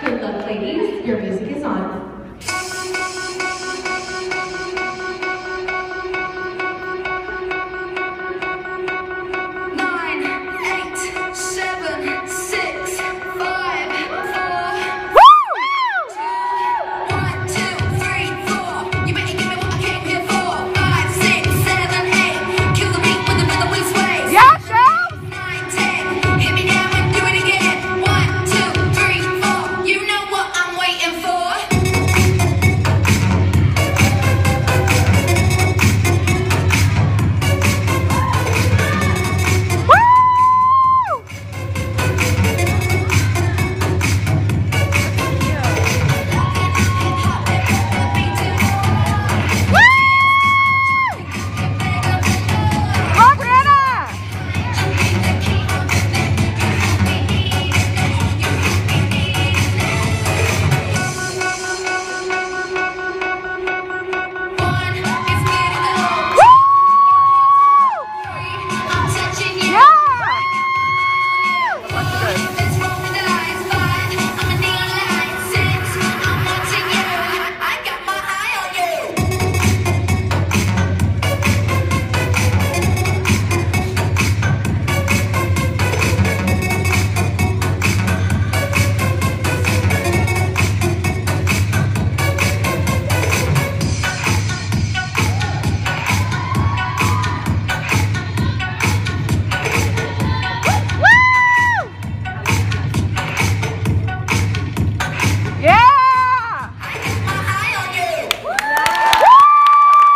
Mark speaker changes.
Speaker 1: Good luck, ladies. Your music is on.